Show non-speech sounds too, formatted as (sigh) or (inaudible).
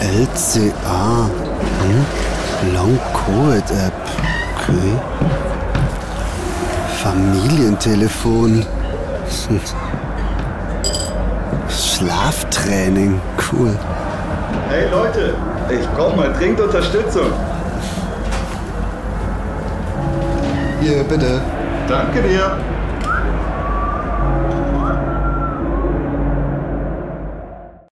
LCA. Hm? Long Covid App. Okay. Familientelefon. (laughs) Schlaftraining. Cool. Hey Leute, ich brauche mal dringend Unterstützung. Hier, bitte. Danke dir.